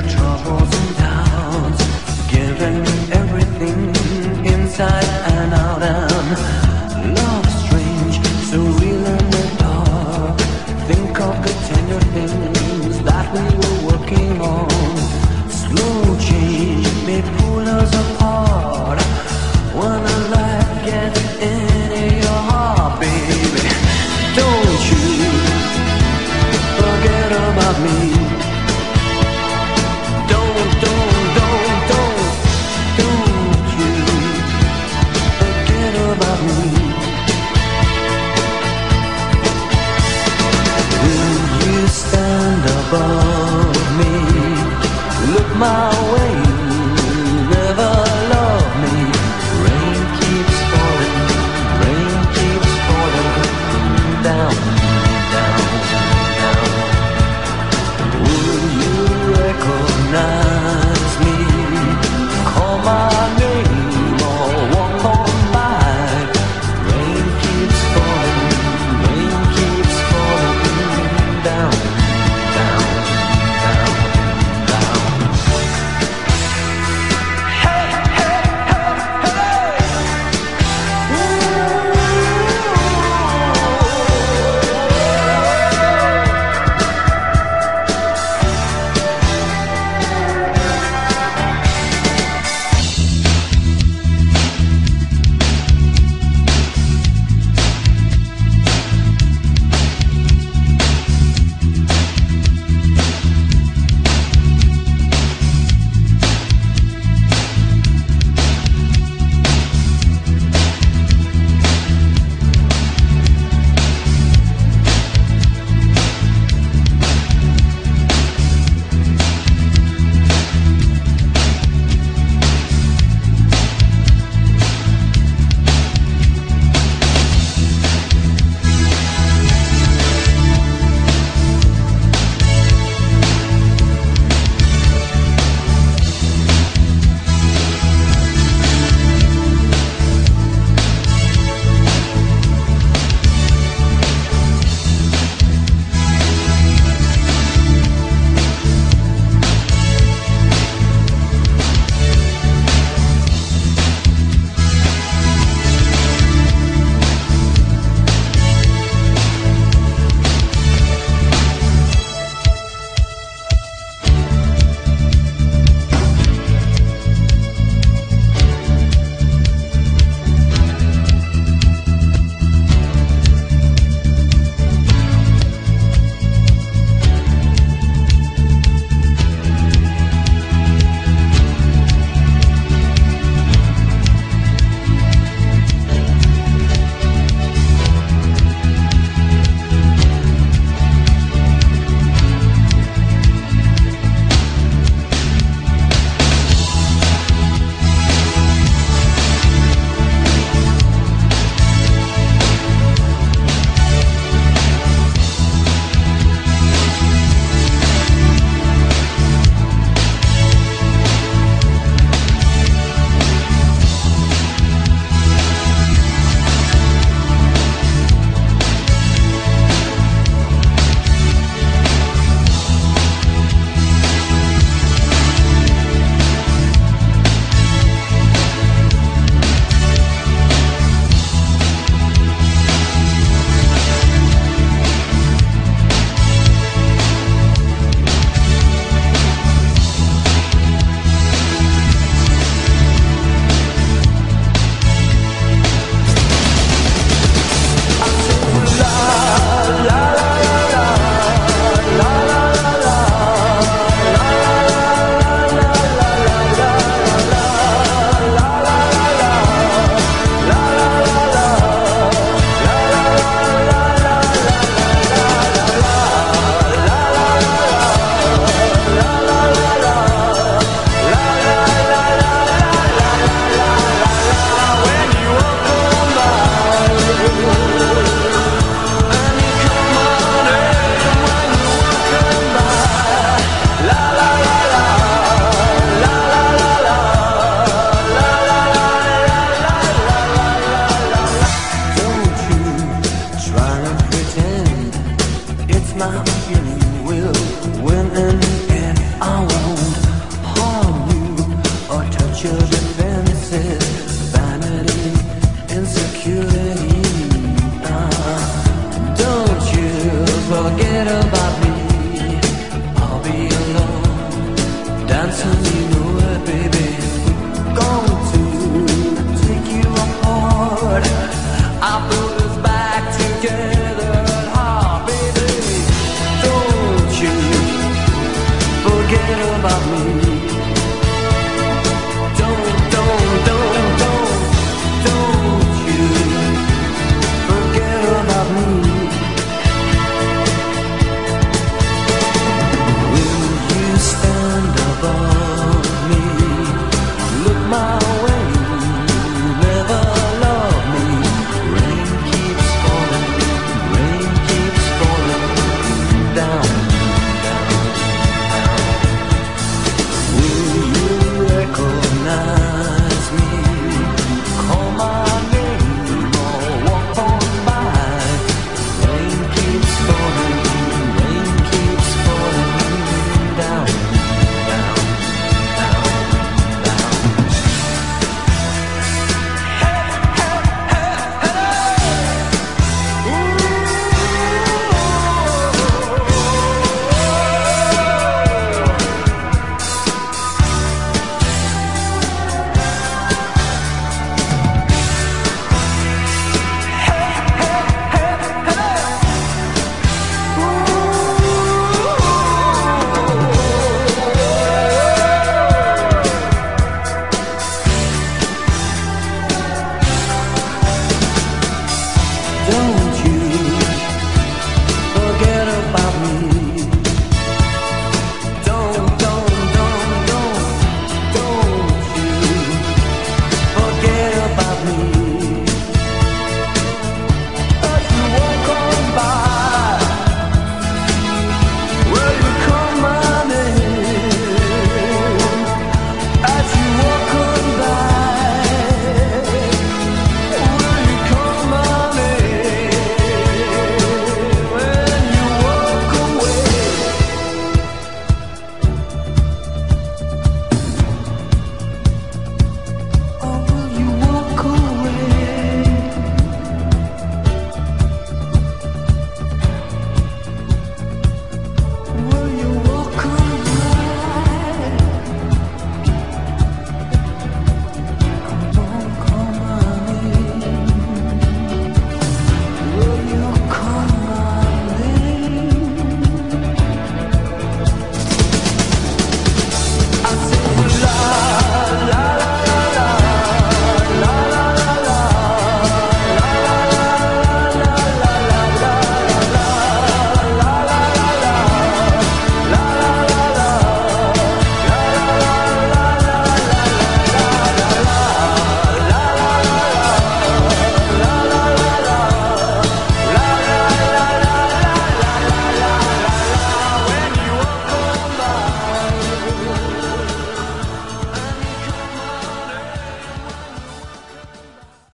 your troubles and doubts Giving everything inside and out And love strange, so real and the dark Think of the tender things that we were working on. Slow change may pull us apart. When a life gets in your above me. Look my